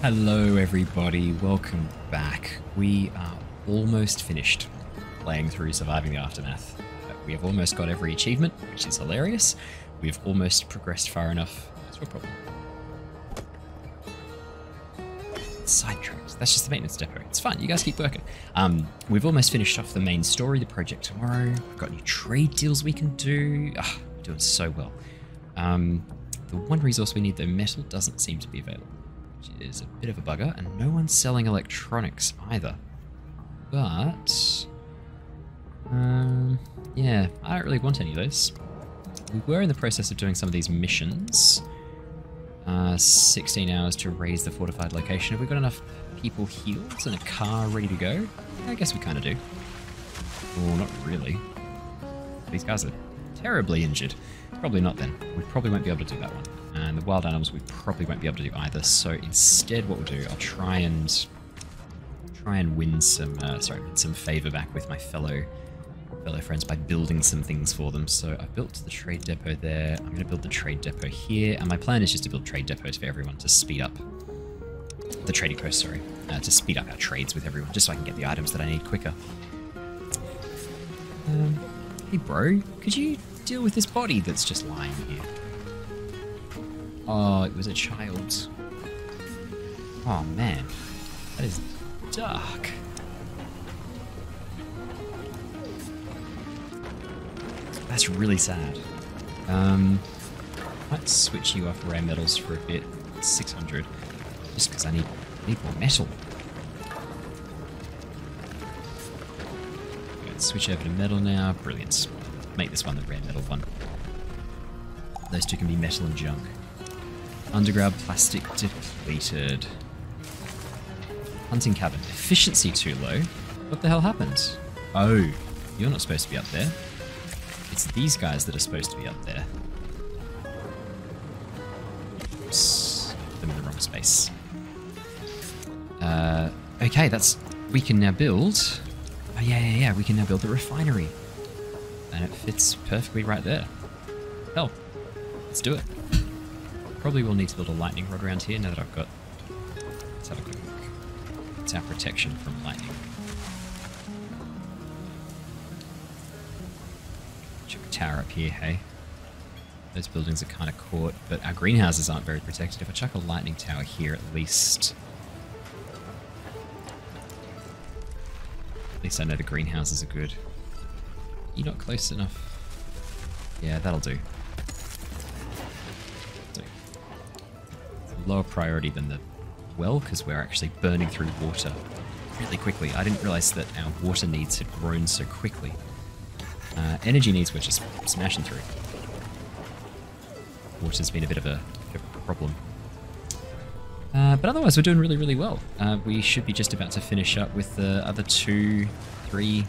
Hello everybody, welcome back. We are almost finished playing through Surviving the Aftermath. We have almost got every achievement, which is hilarious. We've almost progressed far enough. That's no problem. Sidetracked. That's just the maintenance depot. It's fine. You guys keep working. Um, we've almost finished off the main story, the project tomorrow. We've got new trade deals we can do. Ah, we're doing so well. Um, the one resource we need, though, metal, doesn't seem to be available which is a bit of a bugger, and no one's selling electronics either. But, um, yeah, I don't really want any of those. We were in the process of doing some of these missions. Uh, 16 hours to raise the fortified location. Have we got enough people healed and a car ready to go? I guess we kind of do. Well, not really. These guys are terribly injured. Probably not then. We probably won't be able to do that one. And the wild animals we probably won't be able to do either. So instead what we'll do, I'll try and try and win some uh, sorry, win some favor back with my fellow fellow friends by building some things for them. So I've built the trade depot there. I'm going to build the trade depot here. And my plan is just to build trade depots for everyone to speed up the trading post, sorry, uh, to speed up our trades with everyone, just so I can get the items that I need quicker. Um, hey bro, could you deal with this body that's just lying here? Oh, it was a child. Oh man, that is dark. That's really sad. Um, let's switch you off rare metals for a bit. 600, just because I need need more metal. Good, Switch over to metal now. Brilliant. Make this one the rare metal one. Those two can be metal and junk. Underground plastic depleted. Hunting cabin. Efficiency too low. What the hell happened? Oh, you're not supposed to be up there. It's these guys that are supposed to be up there. Oops. Them in the wrong space. Uh, okay, that's... We can now build... Oh, yeah, yeah, yeah. We can now build the refinery. And it fits perfectly right there. Hell, let's do it. Probably will need to build a lightning rod around here now that I've got... Let's have a quick look. It's our protection from lightning. Chuck a tower up here, hey? Those buildings are kind of caught, but our greenhouses aren't very protected. If I chuck a lightning tower here, at least... At least I know the greenhouses are good. You're not close enough. Yeah, that'll do. Lower priority than the well, because we're actually burning through water really quickly. I didn't realize that our water needs had grown so quickly. Uh, energy needs we're just smashing through. Water's been a bit of a, a problem. Uh, but otherwise, we're doing really, really well. Uh, we should be just about to finish up with the other two, three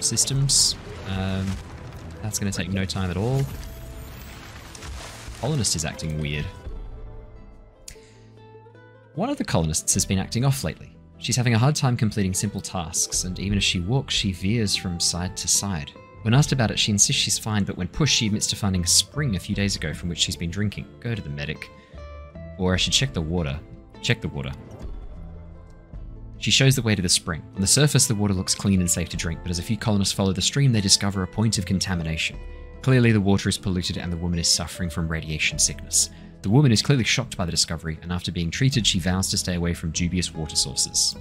systems. Um, that's going to take no time at all. Colonist is acting weird. One of the colonists has been acting off lately. She's having a hard time completing simple tasks, and even as she walks, she veers from side to side. When asked about it, she insists she's fine, but when pushed, she admits to finding a spring a few days ago from which she's been drinking. Go to the medic. Or I should check the water. Check the water. She shows the way to the spring. On the surface, the water looks clean and safe to drink, but as a few colonists follow the stream, they discover a point of contamination. Clearly, the water is polluted and the woman is suffering from radiation sickness. The woman is clearly shocked by the discovery, and after being treated, she vows to stay away from dubious water sources.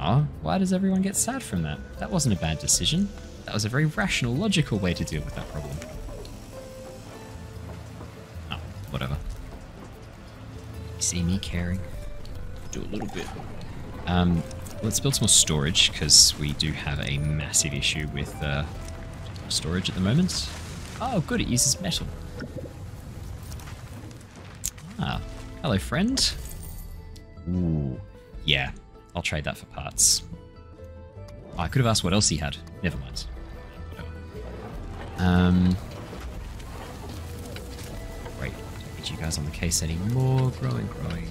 Oh, why does everyone get sad from that? That wasn't a bad decision. That was a very rational, logical way to deal with that problem. Oh, whatever. You see me caring? Do a little bit. Um, let's build some more storage, because we do have a massive issue with uh, storage at the moment. Oh, good, it uses metal. Ah, hello, friend. Ooh, yeah, I'll trade that for parts. Oh, I could have asked what else he had. Never mind. Um, great. Don't get you guys on the case anymore. Growing, growing,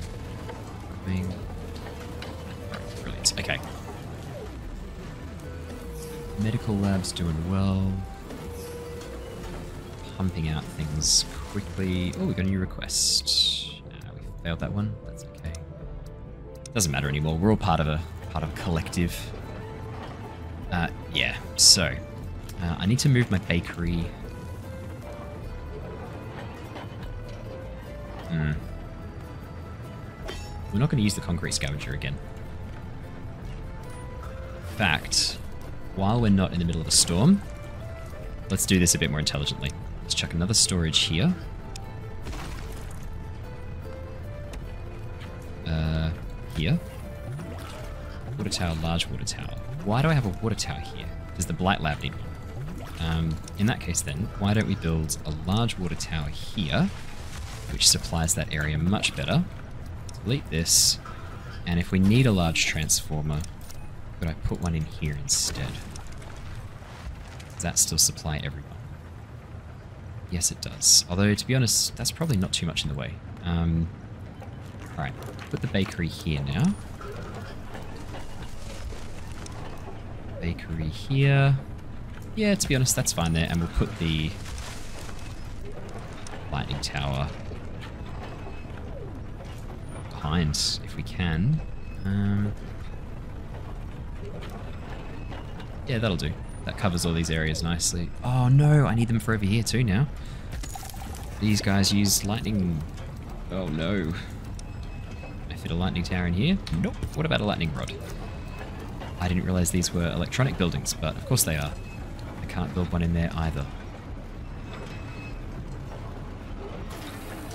growing. Brilliant. Okay. Medical lab's doing well. Pumping out things quickly. Oh, we got a new request. Uh, we failed that one. That's okay. Doesn't matter anymore. We're all part of a part of a collective. Uh, yeah. So, uh, I need to move my bakery. Hmm. We're not going to use the concrete scavenger again. In fact, while we're not in the middle of a storm, let's do this a bit more intelligently. Let's chuck another storage here. Uh, here. Water tower, large water tower. Why do I have a water tower here? Does the Blight Lab need one? Um, in that case then, why don't we build a large water tower here, which supplies that area much better. Delete this, and if we need a large transformer, could I put one in here instead? Does that still supply everyone? Yes, it does. Although, to be honest, that's probably not too much in the way. Um, Alright, put the bakery here now. Bakery here. Yeah, to be honest, that's fine there. And we'll put the lightning tower behind if we can. Um, yeah, that'll do. That covers all these areas nicely. Oh no, I need them for over here too now. These guys use lightning... Oh no. I fit a lightning tower in here? Nope. What about a lightning rod? I didn't realize these were electronic buildings, but of course they are. I can't build one in there either.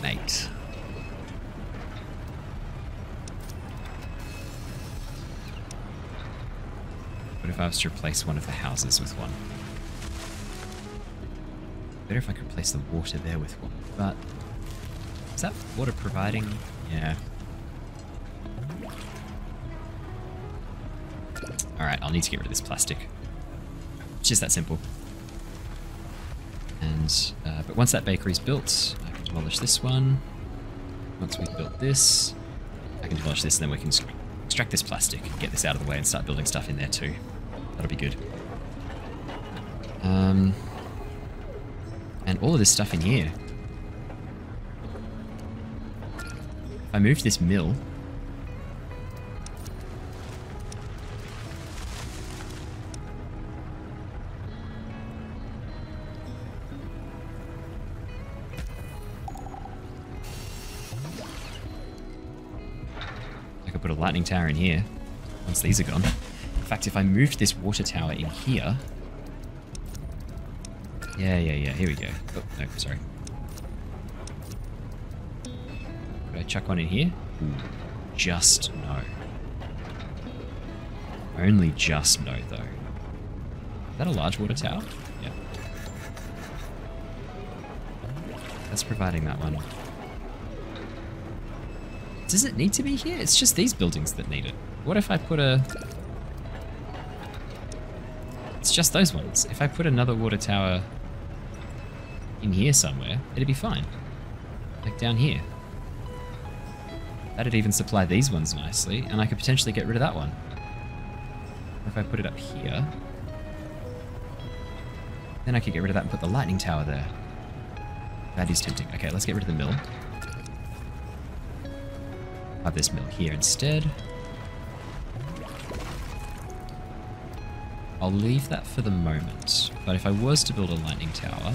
Mate. If I was to replace one of the houses with one? Better if I could place the water there with one, but... Is that water providing? Yeah. Alright, I'll need to get rid of this plastic. It's just that simple. And, uh, but once that bakery's built, I can demolish this one. Once we've built this, I can demolish this and then we can extract this plastic, get this out of the way and start building stuff in there too. That'll be good. Um, and all of this stuff in here. I moved this mill, I could put a lightning tower in here once these are gone. Fact, if I moved this water tower in here... Yeah, yeah, yeah, here we go. Oh, no, sorry. Could I chuck one in here? Just no. Only just no, though. Is that a large water tower? Yeah. That's providing that one. Does it need to be here? It's just these buildings that need it. What if I put a... It's just those ones. If I put another water tower in here somewhere, it'd be fine. Like down here. That'd even supply these ones nicely, and I could potentially get rid of that one. If I put it up here, then I could get rid of that and put the lightning tower there. That is tempting. Okay, let's get rid of the mill. Have this mill here instead. I'll leave that for the moment, but if I was to build a lightning tower...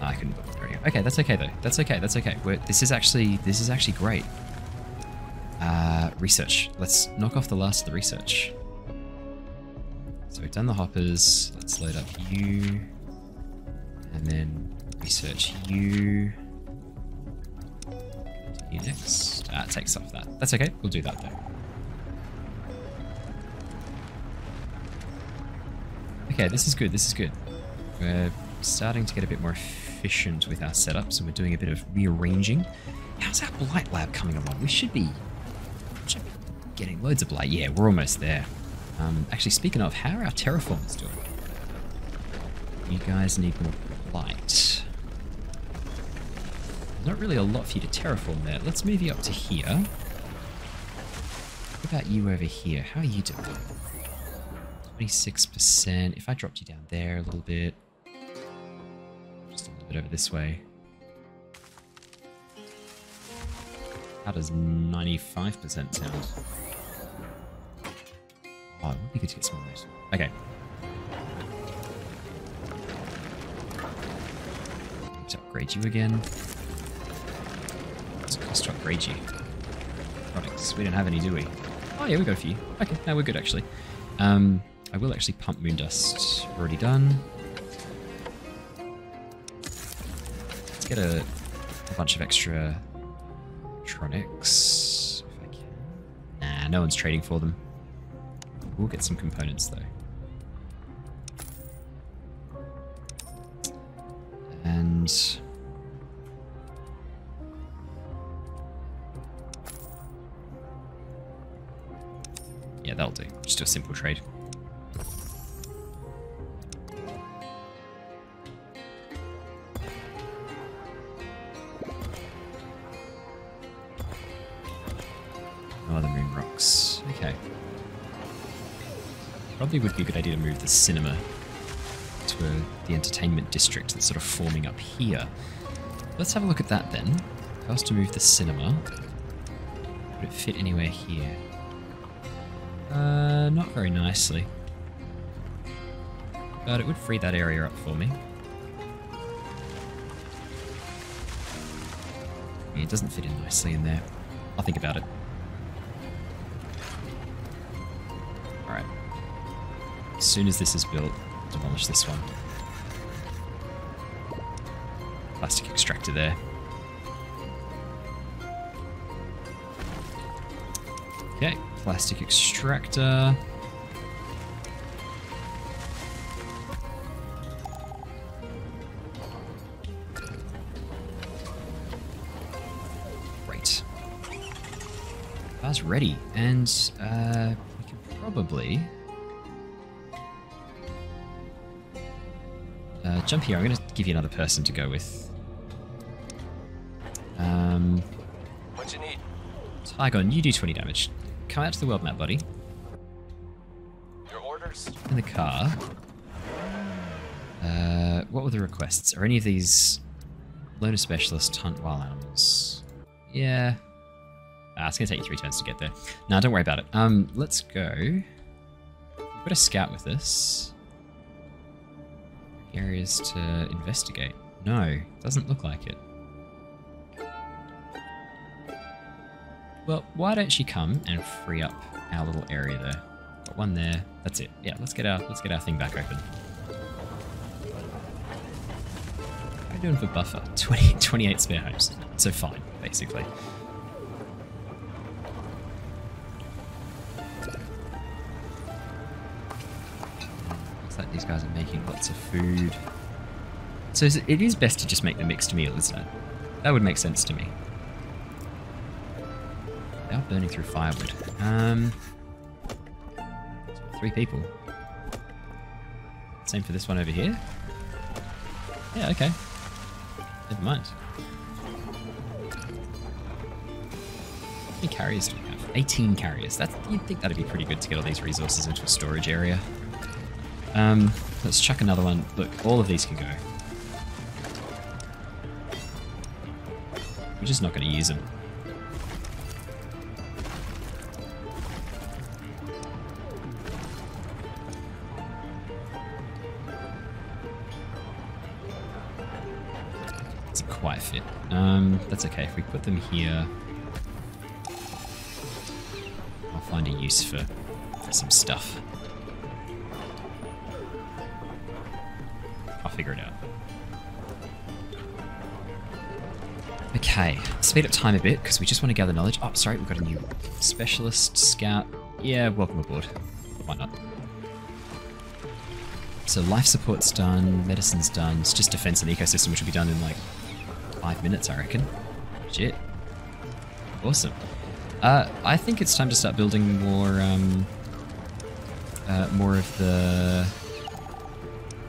I can... Okay, that's okay though. That's okay, that's okay. We're, this is actually, this is actually great. Uh, research. Let's knock off the last of the research. So we've done the hoppers. Let's load up you. And then research you. You next. Ah, it takes off that. That's okay. We'll do that though. Okay, this is good, this is good. We're starting to get a bit more efficient with our setups and we're doing a bit of rearranging. How's our Blight Lab coming along? We should be, should be getting loads of Blight. Yeah, we're almost there. Um, actually, speaking of, how are our terraformers doing? You guys need more Blight. Not really a lot for you to terraform there. Let's move you up to here. What about you over here? How are you doing? 26%. If I dropped you down there a little bit, just a little bit over this way. How does 95% sound? Oh, it would be good to get some of those. Okay. Let's upgrade you again. What's it cost to upgrade you? Products. We don't have any, do we? Oh yeah, we got a few. Okay, now we're good actually. Um, I will actually pump Moondust. Already done. Let's get a, a bunch of extra electronics. If I can. Nah, no one's trading for them. We'll get some components though. And yeah, that'll do. Just do a simple trade. Okay. Probably would be a good idea to move the cinema to the entertainment district that's sort of forming up here. Let's have a look at that then. Was to move the cinema, would it fit anywhere here? Uh, not very nicely. But it would free that area up for me. It doesn't fit in nicely in there. I'll think about it. Soon as this is built, demolish this one. Plastic extractor there. Okay, plastic extractor. Great. That's ready, and uh, we can probably jump here. I'm going to give you another person to go with. Um, What you need? Tygon, you do 20 damage. Come out to the world map, buddy. Your orders? In the car. Uh, what were the requests? Are any of these loner specialists hunt wild animals? Yeah. Ah, it's gonna take you three turns to get there. Nah, don't worry about it. Um, let's go. We've got a scout with us. Areas to investigate. No, doesn't look like it. Well, why don't you come and free up our little area there? Got one there. That's it. Yeah, let's get our let's get our thing back open. How are you doing for buffer? 20, 28 spare homes. So fine, basically. These guys are making lots of food. So it is best to just make the mixed meal, isn't it? That would make sense to me. They are burning through firewood. Um, three people. Same for this one over here. Yeah, okay. Never mind. How many carriers do we have? 18 carriers. That's, you'd think that'd be pretty good to get all these resources into a storage area. Um, let's chuck another one. Look, all of these can go. We're just not going to use them. Doesn't quite fit. Um, that's okay. If we put them here, I'll find a use for some stuff. Figure it out. Okay, speed up time a bit because we just want to gather knowledge. Oh, sorry, we've got a new specialist scout. Yeah, welcome aboard. Why not? So life support's done, medicine's done. It's just defense and ecosystem, which will be done in like five minutes, I reckon. Shit. Awesome. Uh, I think it's time to start building more, um, uh, more of the,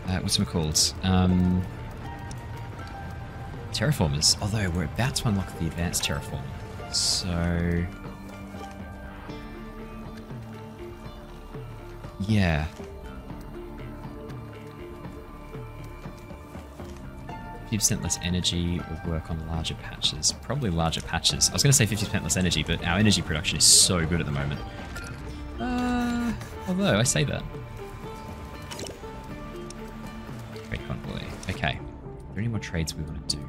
uh, what's it called? Um, terraformers. Although we're about to unlock the advanced terraformer. So, yeah. 50% less energy or work on larger patches. Probably larger patches. I was going to say 50% less energy, but our energy production is so good at the moment. Uh, although, I say that. There any more trades we want to do?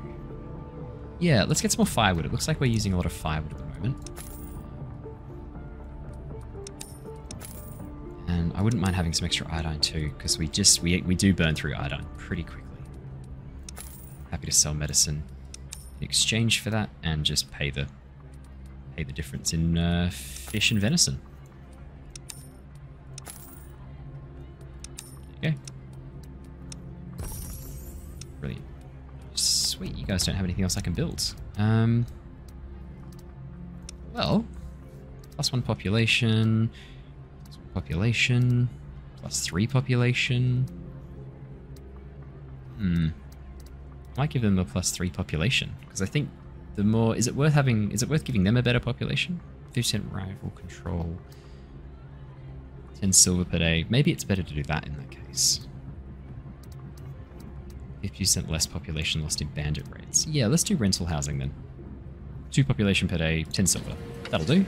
Yeah, let's get some more firewood. It looks like we're using a lot of firewood at the moment. And I wouldn't mind having some extra iodine too, because we just we we do burn through iodine pretty quickly. Happy to sell medicine in exchange for that, and just pay the pay the difference in uh, fish and venison. Okay. Brilliant. Sweet, you guys don't have anything else I can build. Um, well, plus one population, plus one population, plus three population. Hmm. I might give them a plus three population because I think the more is it worth having? Is it worth giving them a better population? Fifty percent rival control. 10 silver per day. Maybe it's better to do that in that case. 50% less population lost in bandit raids. Yeah, let's do rental housing then. 2 population per day, 10 silver. That'll do.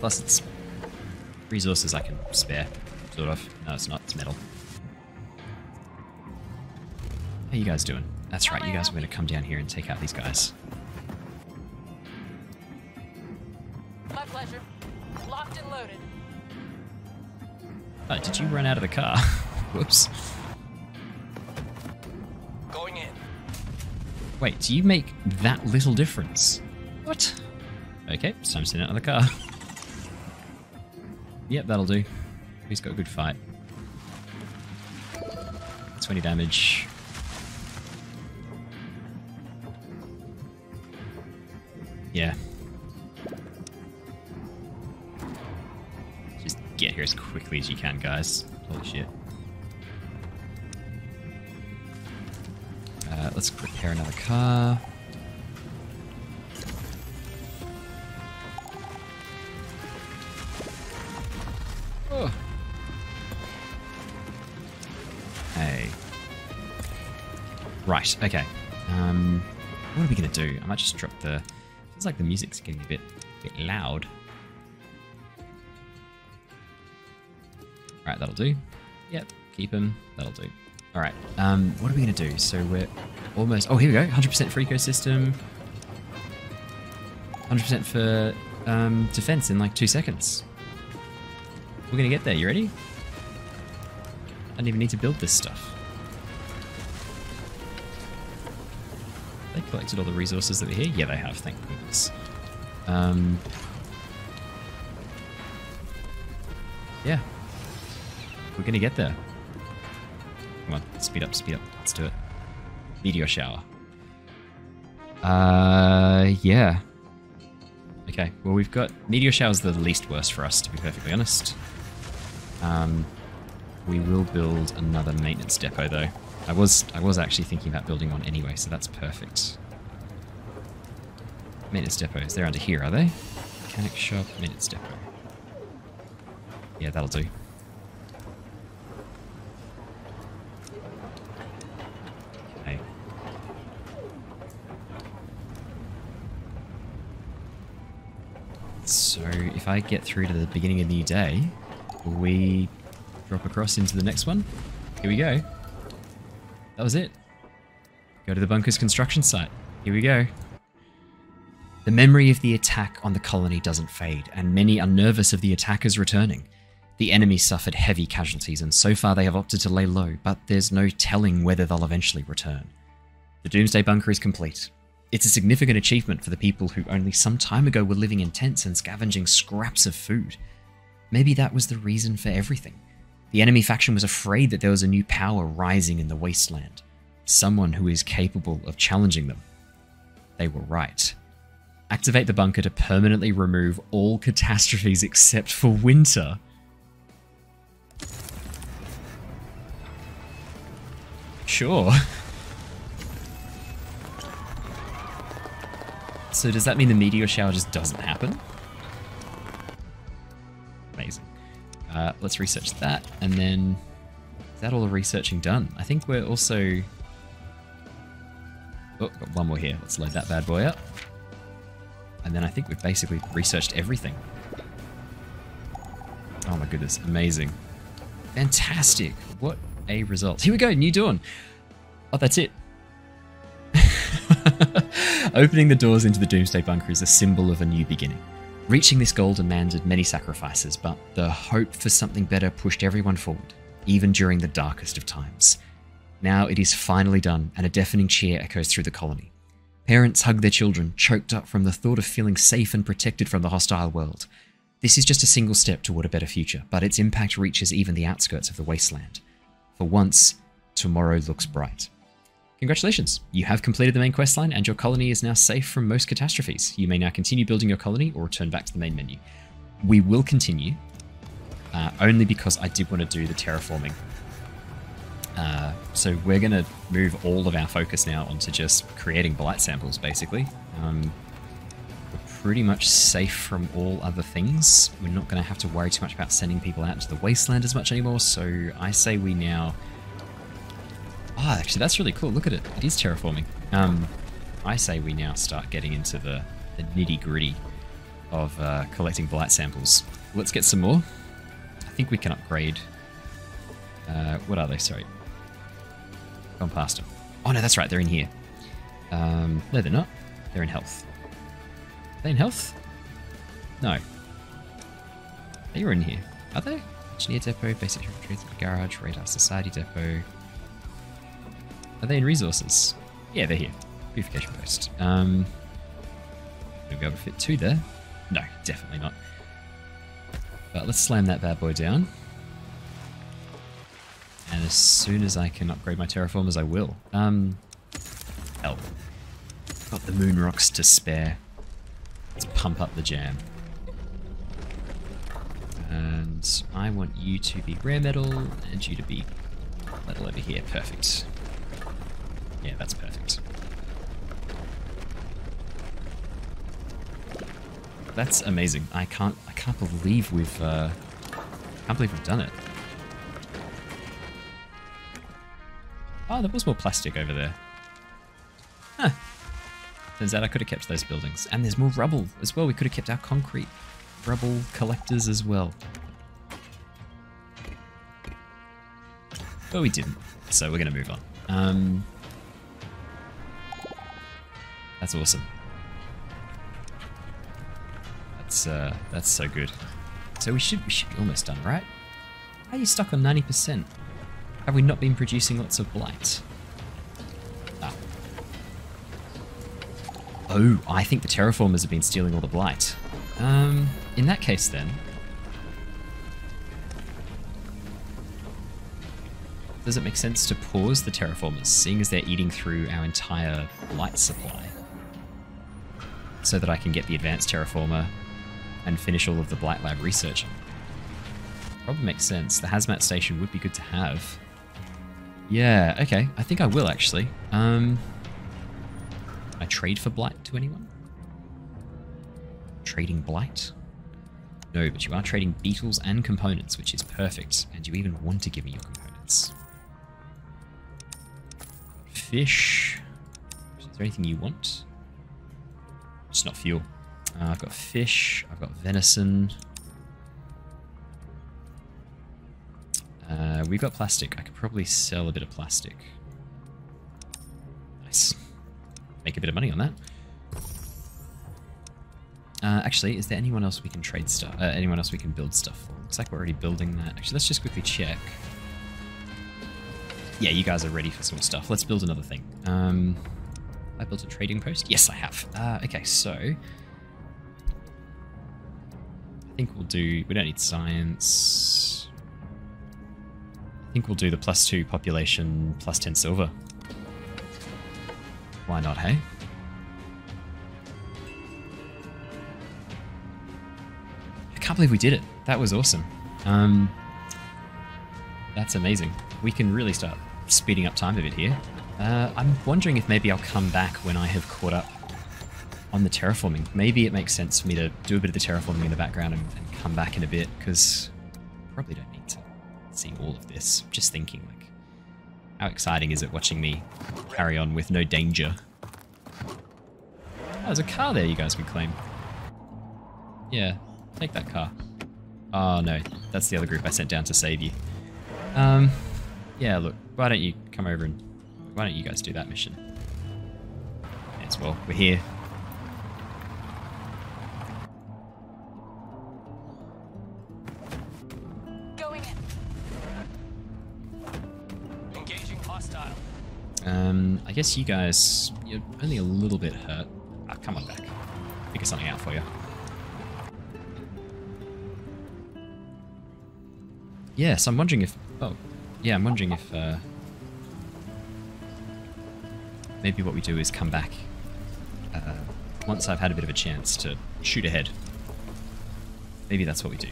Plus it's resources I can spare, sort of. No, it's not. It's metal. How you guys doing? That's right, you guys are going to come down here and take out these guys. My pleasure. Locked and loaded. Oh, did you run out of the car? Whoops. Wait, do you make that little difference? What? Okay, it's time to send out of the car. yep, that'll do. He's got a good fight. 20 damage. Yeah. Just get here as quickly as you can, guys. Holy shit. Repair another car. Oh. Hey. Right, okay. Um, what are we going to do? I might just drop the... Feels like the music's getting a bit, a bit loud. Right, that'll do. Yep, keep him. That'll do. Alright, um, what are we going to do? So we're almost... Oh, here we go. 100% for ecosystem. 100% for um, defense in like two seconds. We're going to get there. You ready? I don't even need to build this stuff. They collected all the resources that were here? Yeah, they have, thank goodness. Um, yeah. We're gonna get there. Come on, speed up, speed up. Let's do it. Meteor shower. Uh, yeah. Okay, well we've got... Meteor shower's the least worst for us, to be perfectly honest. Um, we will build another maintenance depot, though. I was I was actually thinking about building one anyway, so that's perfect. Maintenance depots, they're under here, are they? Mechanic shop, maintenance depot. Yeah, that'll do. Okay. So, if I get through to the beginning of the day, we drop across into the next one? Here we go. That was it. Go to the bunker's construction site. Here we go. The memory of the attack on the colony doesn't fade, and many are nervous of the attackers returning. The enemy suffered heavy casualties, and so far they have opted to lay low, but there's no telling whether they'll eventually return. The Doomsday Bunker is complete. It's a significant achievement for the people who only some time ago were living in tents and scavenging scraps of food. Maybe that was the reason for everything. The enemy faction was afraid that there was a new power rising in the wasteland, someone who is capable of challenging them. They were right. Activate the bunker to permanently remove all catastrophes except for winter. Sure. So does that mean the meteor shower just doesn't happen? Amazing. Uh, let's research that, and then is that all the researching done? I think we're also Oh, got one more here. Let's load that bad boy up. And then I think we've basically researched everything. Oh my goodness, amazing. Fantastic. What a result. Here we go, New Dawn. Oh, that's it. Opening the doors into the Doomsday Bunker is a symbol of a new beginning. Reaching this goal demanded many sacrifices, but the hope for something better pushed everyone forward, even during the darkest of times. Now it is finally done, and a deafening cheer echoes through the colony. Parents hug their children, choked up from the thought of feeling safe and protected from the hostile world. This is just a single step toward a better future, but its impact reaches even the outskirts of the wasteland. For once, tomorrow looks bright. Congratulations! You have completed the main questline, and your colony is now safe from most catastrophes. You may now continue building your colony or return back to the main menu. We will continue, uh, only because I did want to do the terraforming. Uh, so we're going to move all of our focus now onto just creating blight samples, basically. Um, we're pretty much safe from all other things. We're not going to have to worry too much about sending people out to the wasteland as much anymore, so I say we now Ah, actually, that's really cool. Look at it. It is terraforming. Um, I say we now start getting into the, the nitty gritty of uh, collecting blight samples. Let's get some more. I think we can upgrade. Uh, what are they? Sorry. Gone past them. Oh, no, that's right. They're in here. Um, no, they're not. They're in health. Are they in health? No. They were in here. Are they? Engineer Depot, Basic Transport Garage, Radar Society Depot. Are they in resources? Yeah, they're here. Purification post. Um, we be able to fit two there? No, definitely not. But let's slam that bad boy down. And as soon as I can upgrade my terraformers, I will. Um, hell. Got the moon rocks to spare. Let's pump up the jam. And I want you to be rare metal and you to be metal over here. Perfect. Yeah, that's perfect. That's amazing. I can't I can't believe we've uh can't believe we've done it. Oh, there was more plastic over there. Huh. Turns out I could have kept those buildings. And there's more rubble as well. We could have kept our concrete rubble collectors as well. But we didn't. So we're going to move on. Um, that's awesome. That's uh, that's so good. So we should we should be almost done, right? How are you stuck on 90%? Have we not been producing lots of blight? Ah. Oh, I think the terraformers have been stealing all the blight. Um, in that case then... Does it make sense to pause the terraformers, seeing as they're eating through our entire blight supply? So that I can get the advanced terraformer and finish all of the Blight Lab research. Probably makes sense. The hazmat station would be good to have. Yeah, okay. I think I will actually. Um, I trade for blight to anyone? Trading blight? No, but you are trading beetles and components, which is perfect. And you even want to give me your components. Fish. Is there anything you want? It's not fuel. Uh, I've got fish. I've got venison. Uh, we've got plastic. I could probably sell a bit of plastic. Nice. Make a bit of money on that. Uh, actually, is there anyone else we can trade stuff? Uh, anyone else we can build stuff for? Looks like we're already building that. Actually, let's just quickly check. Yeah, you guys are ready for some stuff. Let's build another thing. Um, I built a trading post? Yes, I have. Uh, okay, so... I think we'll do... We don't need science. I think we'll do the plus two population, plus 10 silver. Why not, hey? I can't believe we did it. That was awesome. Um, that's amazing. We can really start speeding up time a bit here. Uh, I'm wondering if maybe I'll come back when I have caught up on the terraforming. Maybe it makes sense for me to do a bit of the terraforming in the background and, and come back in a bit, because probably don't need to see all of this. Just thinking, like, how exciting is it watching me carry on with no danger there's a car there you guys could claim. Yeah, take that car. Oh no, that's the other group I sent down to save you. Um, yeah, look, why don't you come over and why don't you guys do that mission? As well, we're here. Going in. Engaging hostile. Um, I guess you guys, you're only a little bit hurt. Ah, come on back. Figure something out for you. Yes, I'm wondering if. Oh, yeah, I'm wondering if. Uh, maybe what we do is come back uh, once I've had a bit of a chance to shoot ahead. Maybe that's what we do.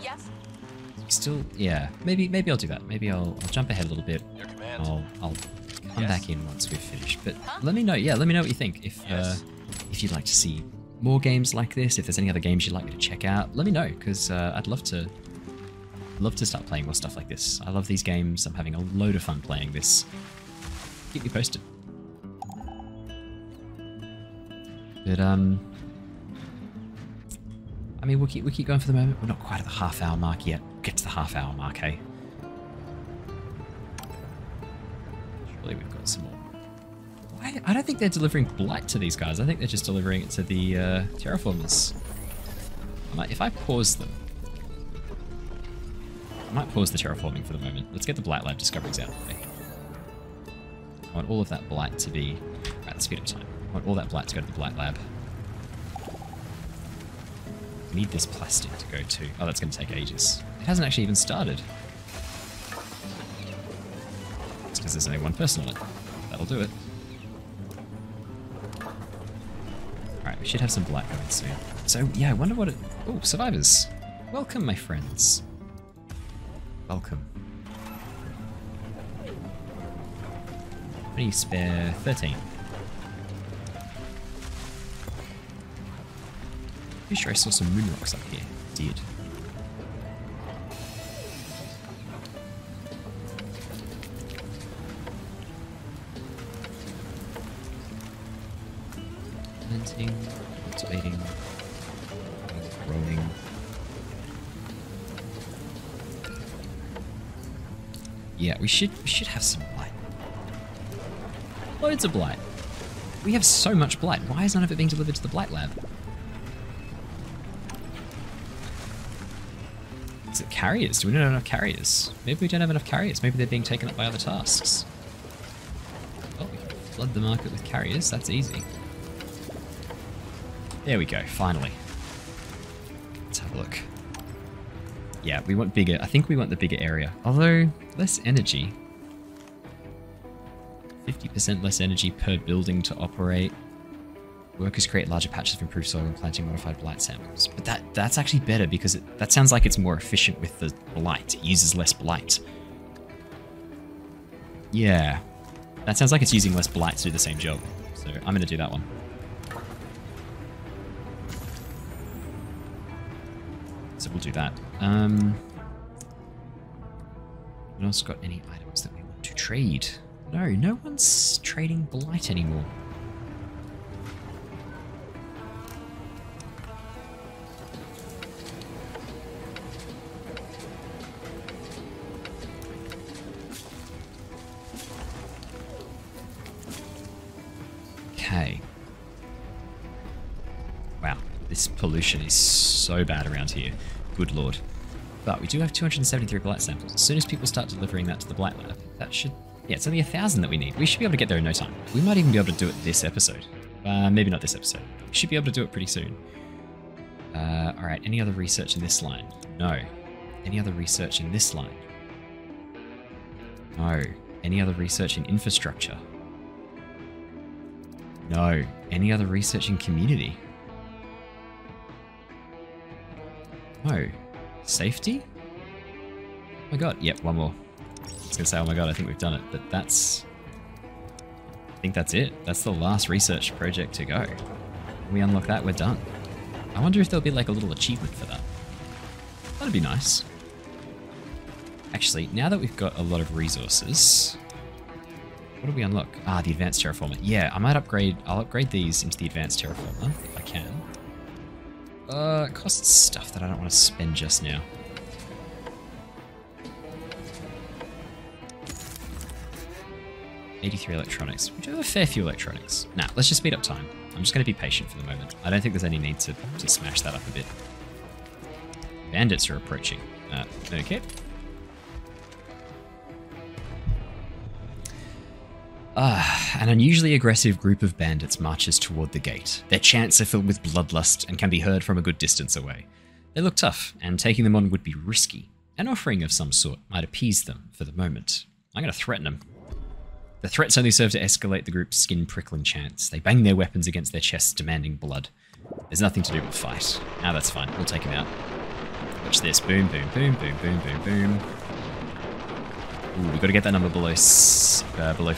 Yes? Still, yeah. Maybe, maybe I'll do that. Maybe I'll, I'll jump ahead a little bit. Your command. I'll, I'll come Yes. back in once we've finished. But Huh? let me know. Yeah, let me know what you think. If uh, if you'd like to see more games like this, if there's any other games you'd like me to check out, let me know because uh, I'd love to love to start playing more stuff like this. I love these games. I'm having a load of fun playing this. Keep me posted. But um, I mean, we'll keep we keep going for the moment. We're not quite at the half hour mark yet. Get to the half hour mark, hey. Surely we've got some more. Why? I don't think they're delivering blight to these guys. I think they're just delivering it to the uh, terraformers. I might, if I pause them, I might pause the terraforming for the moment. Let's get the blight lab discoveries out of the way. I want all of that blight to be. Right, let's speed up time. I want all that blight to go to the blight lab. We need this plastic to go to. Oh, that's going to take ages. It hasn't actually even started. It's because there's only one person on it. That'll do it. Alright, we should have some Blight going soon. So, yeah, I wonder what it... Oh, survivors. Welcome, my friends. Welcome. Many spare? 13. Pretty sure I saw some moon rocks up here. Did. Cultivating, Yeah, we should we should have some blight. Loads of blight. We have so much blight. Why is none of it being delivered to the blight lab? Is it carriers? Do we not have enough carriers? Maybe we don't have enough carriers. Maybe they're being taken up by other tasks. Well, we can flood the market with carriers. That's easy. There we go. Finally. Let's have a look. Yeah, we want bigger. I think we want the bigger area. Although, less energy. 50% less energy per building to operate. Workers create larger patches of improved soil when planting modified blight samples. But that that's actually better because it, that sounds like it's more efficient with the blight. It uses less blight. Yeah. That sounds like it's using less blight to do the same job. So I'm going to do that one. So we'll do that. Um, we else got any items that we want to trade? No, no one's trading blight anymore. Okay. Wow, this pollution is so bad around here. Good lord. But we do have 273 blight samples. As soon as people start delivering that to the blight lab, that should... Yeah, it's only a thousand that we need. We should be able to get there in no time. We might even be able to do it this episode. Uh, maybe not this episode. We should be able to do it pretty soon. Uh, Alright, any other research in this line? No. Any other research in this line? No. Any other research in infrastructure? No. Any other research in community? No. Safety? Oh my god. Yep, one more. I was gonna say, oh my god, I think we've done it, but that's. I think that's it. That's the last research project to go. When we unlock that, we're done. I wonder if there'll be like a little achievement for that. That'd be nice. Actually, now that we've got a lot of resources, what do we unlock? Ah, the advanced terraformer. Yeah, I might upgrade. I'll upgrade these into the advanced terraformer if I can. Uh, it costs stuff that I don't want to spend just now. Eighty-three electronics. We do have a fair few electronics. Nah, let's just speed up time. I'm just going to be patient for the moment. I don't think there's any need to, to smash that up a bit. Bandits are approaching. Uh, okay. Ah, an unusually aggressive group of bandits marches toward the gate. Their chants are filled with bloodlust and can be heard from a good distance away. They look tough, and taking them on would be risky. An offering of some sort might appease them for the moment. I'm going to threaten them. The threats only serve to escalate the group's skin prickling chants. They bang their weapons against their chests, demanding blood. There's nothing to do but fight. Ah, that's fine. We'll take him out. Watch this. Boom, boom, boom, boom, boom, boom, boom. Ooh, we got to get that number below uh, below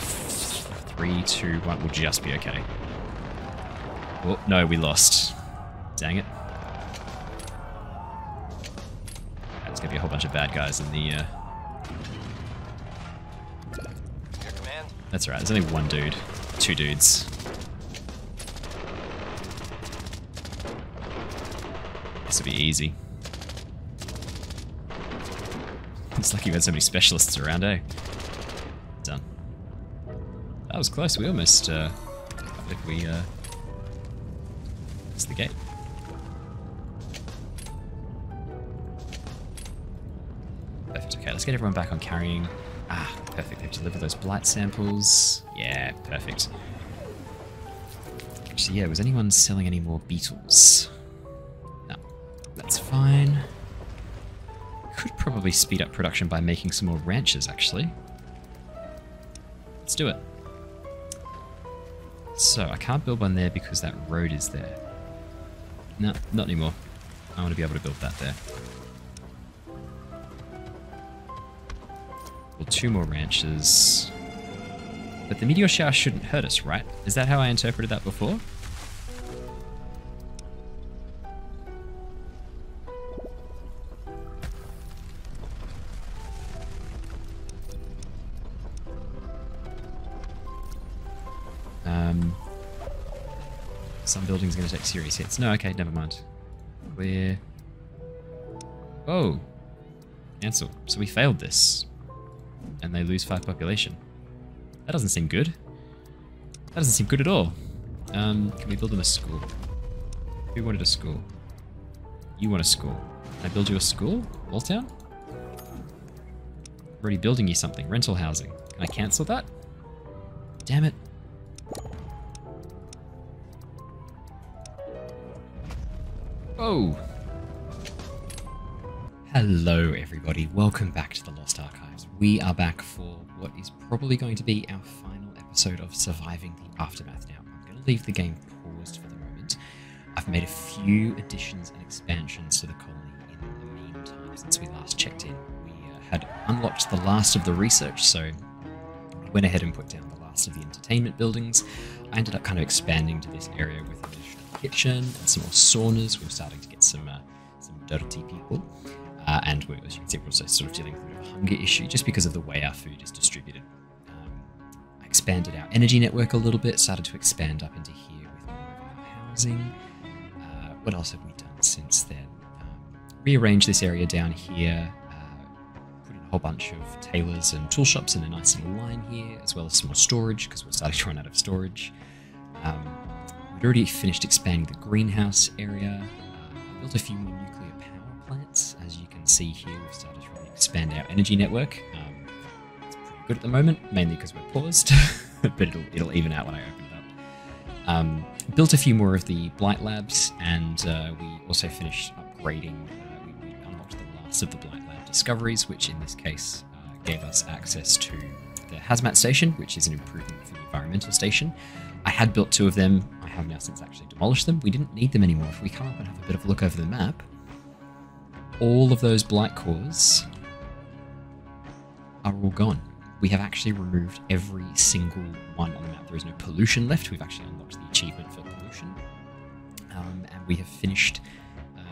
three, two, one. We'll just be okay. Oh no, we lost. Dang it. There's gonna be a whole bunch of bad guys in the. Uh... Your command? That's right. There's only one dude, two dudes. This will be easy. It's like you've had so many specialists around, eh? Done. That was close. We almost, uh, we, uh, it's the gate. Perfect. Okay, let's get everyone back on carrying. Ah, perfect. They've delivered those blight samples. Yeah, perfect. Actually, yeah, was anyone selling any more beetles? No, that's fine. Could probably speed up production by making some more ranches, actually. Let's do it. So, I can't build one there because that road is there. No, not anymore. I want to be able to build that there. Well, two more ranches. But the meteor shower shouldn't hurt us, right? Is that how I interpreted that before? Buildings going to take serious hits. No, okay, never mind. We're... Oh! Cancel. So we failed this. And they lose 5 population. That doesn't seem good. That doesn't seem good at all. Um, can we build them a school? Who wanted a school? You want a school. Can I build you a school? Walltown? Already building you something. Rental housing. Can I cancel that? Damn it. Hello, everybody. Welcome back to the Lost Archives. We are back for what is probably going to be our final episode of Surviving the Aftermath. Now, I'm going to leave the game paused for the moment. I've made a few additions and expansions to the colony in the meantime since we last checked in. We uh, had unlocked the last of the research, so I went ahead and put down the last of the entertainment buildings. I ended up kind of expanding to this area with additional kitchen and some more saunas. We were starting to get some uh, some dirty people. Uh, and we, as you can see, we're also sort of dealing with a a hunger issue just because of the way our food is distributed. Um, I expanded our energy network a little bit, started to expand up into here with more of our housing. Uh, what else have we done since then? Um, rearranged this area down here, uh, put in a whole bunch of tailors and tool shops in a nice little line here, as well as some more storage because we're starting to run out of storage. Um, we'd already finished expanding the greenhouse area. Uh, built a few more nuclear power plants. As you can see here, we've started to really expand our energy network. Um, it's pretty good at the moment, mainly because we're paused, but it'll, it'll even out when I open it up. Um, built a few more of the Blight Labs, and uh, we also finished upgrading. Uh, we, we unlocked the last of the Blight Lab discoveries, which in this case gave us access to the Hazmat Station, which is an improvement for the environmental station. I had built two of them. I have now since actually demolished them. We didn't need them anymore. If we come up and have a bit of a look over the map, all of those blight cores are all gone. We have actually removed every single one on the map. There is no pollution left. We've actually unlocked the achievement for pollution. Um, and we have finished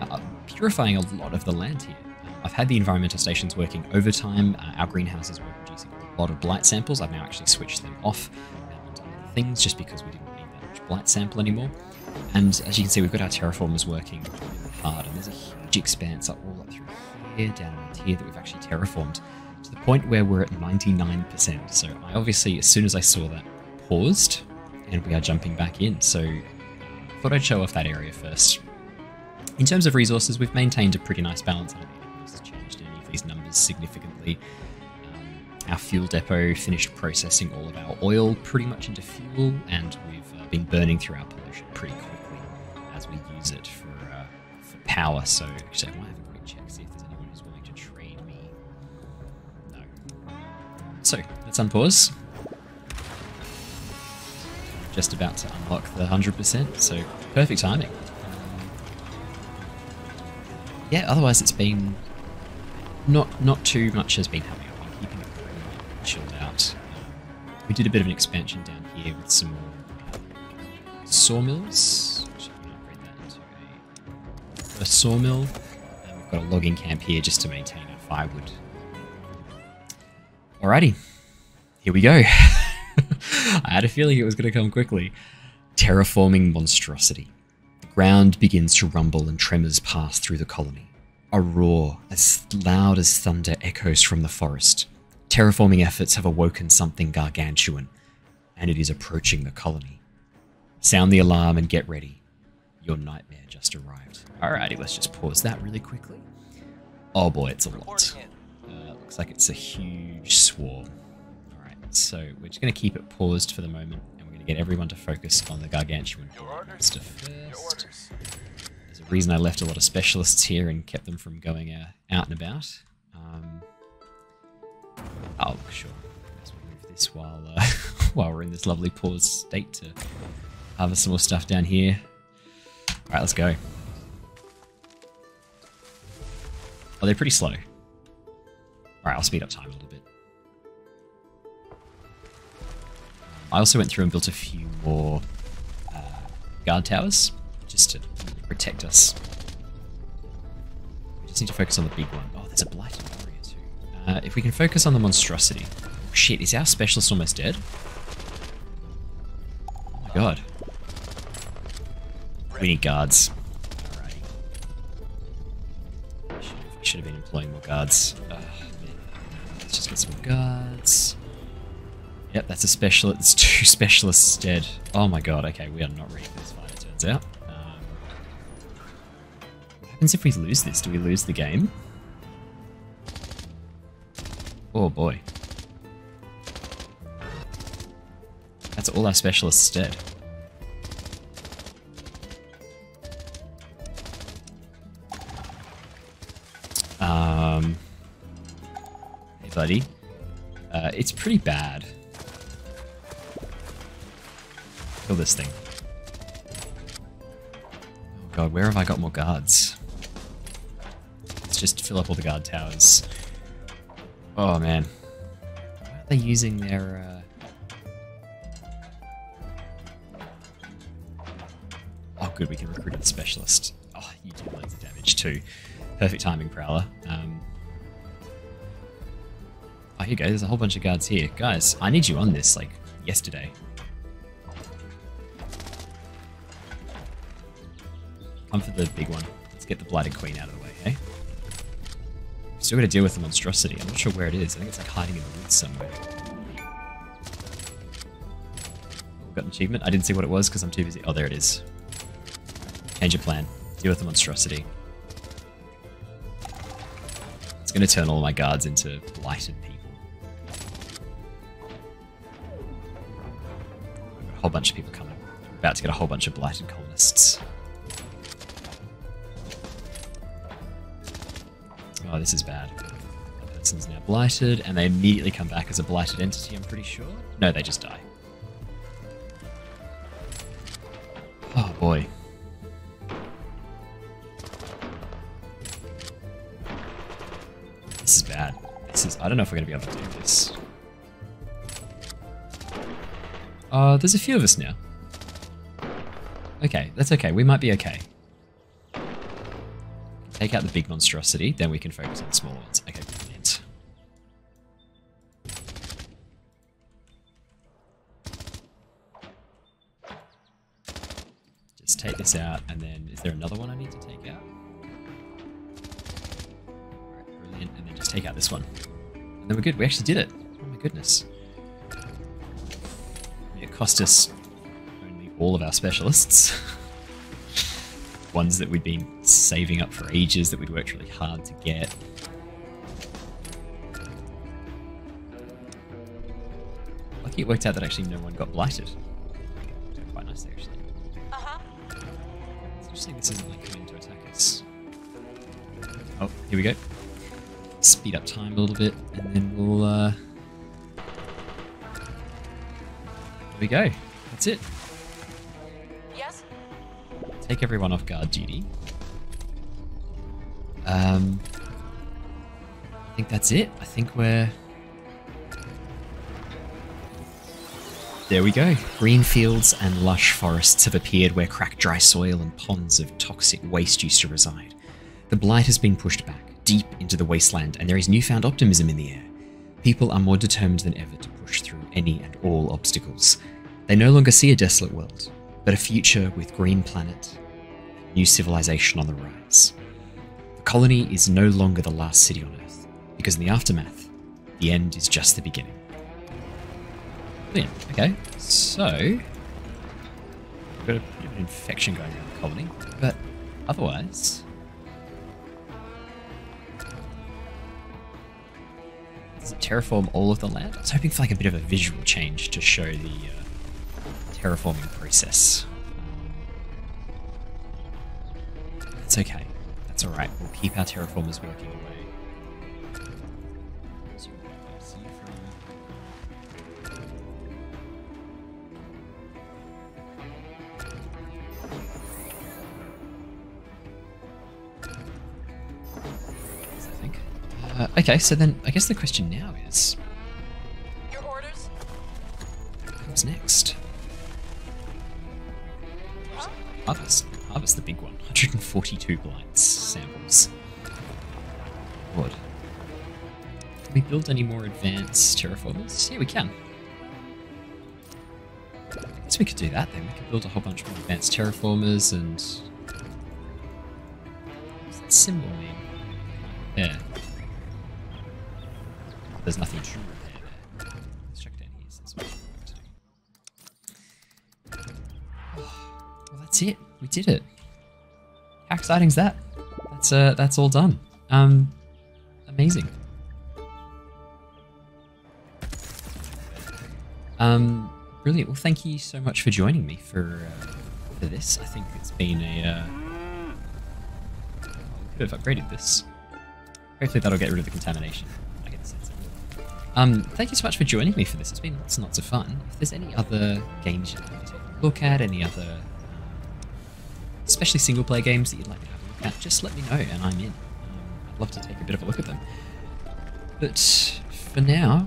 uh, purifying a lot of the land here. I've had the environmental stations working overtime. Uh, our greenhouses were producing a lot of blight samples. I've now actually switched them off uh, onto other things just because we didn't need that much blight sample anymore. And as you can see, we've got our terraformers working hard, and there's a huge expanse up all up through here, down around here that we've actually terraformed to the point where we're at 99%. So I obviously, as soon as I saw that, paused, and we are jumping back in. So I thought I'd show off that area first. In terms of resources, we've maintained a pretty nice balance. Significantly. Um, our fuel depot finished processing all of our oil pretty much into fuel, and we've uh, been burning through our pollution pretty quickly as we use it for, uh, for power. So actually, I might have a quick check, see if there's anyone who's willing to trade me. No. So let's unpause. Just about to unlock the 100%, so perfect timing. Yeah, otherwise it's been not not too much has been happening. I've been keeping it chilled out. Um, we did a bit of an expansion down here with some more sawmills. That into a, a sawmill. And we've got a logging camp here just to maintain our firewood. Alrighty, here we go. I had a feeling it was going to come quickly. Terraforming monstrosity. The ground begins to rumble and tremors pass through the colony. A roar as loud as thunder echoes from the forest. Terraforming efforts have awoken something gargantuan, and it is approaching the colony. Sound the alarm and get ready. Your nightmare just arrived. Alrighty, let's just pause that really quickly. Oh boy, it's a lot. Uh, looks like it's a huge swarm. Alright, so we're just going to keep it paused for the moment, and we're going to get everyone to focus on the gargantuan monster first. A reason I left a lot of specialists here and kept them from going uh, out and about. Um, oh, sure. Let's move this while uh, while we're in this lovely pause state to harvest some more stuff down here. All right, let's go. Oh, they're pretty slow. All right, I'll speed up time a little bit. I also went through and built a few more uh, guard towers just to protect us. We just need to focus on the big one. Oh, there's a blighted warrior too. Uh, if we can focus on the monstrosity. Oh, shit, is our specialist almost dead? Oh my god. We need guards. Should have, been employing more guards. Man. Let's just get some guards. Yep, that's a specialist. It's two specialists dead. Oh my god, okay, we are not ready for this fight, it turns out. Happens if we lose this? Do we lose the game? Oh boy. That's all our specialists dead. Um, hey buddy. Uh, it's pretty bad. Kill this thing. Oh god, where have I got more guards? Just fill up all the guard towers. Oh man. Why are they using their... Uh... Oh good, we can recruit a specialist. Oh, you do loads of damage too. Perfect timing, Prowler. Um... Oh, here you go. There's a whole bunch of guards here. Guys, I need you on this, like, yesterday. Come for the big one. Let's get the Blighted Queen out of the way? Still gotta deal with the monstrosity. I'm not sure where it is. I think it's like hiding in the woods somewhere. Got an achievement. I didn't see what it was because I'm too busy. Oh, there it is. Change of plan. Deal with the monstrosity. It's gonna turn all my guards into blighted people. Got a whole bunch of people coming. We're about to get a whole bunch of blighted colonists. Oh, this is bad. That person's now blighted, and they immediately come back as a blighted entity, I'm pretty sure. No, they just die. Oh boy. This is bad. This is. I don't know if we're gonna be able to do this. Uh, there's a few of us now. Okay, that's okay. We might be okay. Take out the big monstrosity, then we can focus on the smaller ones. Okay, brilliant. Just take this out, and then is there another one I need to take out? Alright, brilliant. And then just take out this one. And then we're good. We actually did it. Oh my goodness. It cost us only all of our specialists. Ones that we'd been saving up for ages, that we'd worked really hard to get. Lucky it worked out that actually no one got blighted. Quite nice, actually. Uh huh. It's interesting this isn't like coming to attack us. Oh, here we go. Speed up time a little bit, and then we'll, uh... There we go. That's it. Take everyone off guard duty. Um... I think that's it. I think we're... There we go. Green fields and lush forests have appeared where cracked dry soil and ponds of toxic waste used to reside. The blight has been pushed back, deep into the wasteland, and there is newfound optimism in the air. People are more determined than ever to push through any and all obstacles. They no longer see a desolate world, but a future with green planet new civilization on the rise. The colony is no longer the last city on Earth, because in the aftermath, the end is just the beginning. Brilliant. Okay, so we've got a bit of an infection going around the colony, but otherwise, does it terraform all of the land? I was hoping for like a bit of a visual change to show the uh, terraforming process. That's okay. That's all right. We'll keep our terraformers working away. So, I think. Uh, okay, so then I guess the question now is, Your orders? what comes next? Huh? Harvest. Harvest the big one. 142 blights samples. Lord. Can we build any more advanced terraformers? Yeah, we can. I guess we could do that then. We could build a whole bunch more advanced terraformers and... What's that symbol mean? Yeah. There's nothing. Let's check down here. to- oh, well, that's it. We did it. How exciting is that? That's uh, that's all done. Um, amazing. Um, brilliant. Well, thank you so much for joining me for uh, for this. I think it's been a. Uh, could have upgraded this. Hopefully, that'll get rid of the contamination. I get the sense it. Um, thank you so much for joining me for this. It's been lots and lots of fun. If there's any other games you'd like to look at, any other, especially single player games that you'd like to have a look at, just let me know and I'm in. Um, I'd love to take a bit of a look at them. But for now,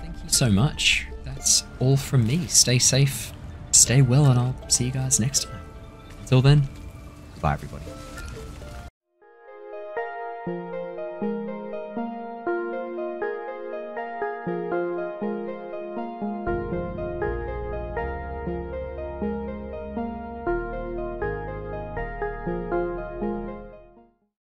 thank you so much. That's all from me. Stay safe, stay well, and I'll see you guys next time. Until then, bye everybody.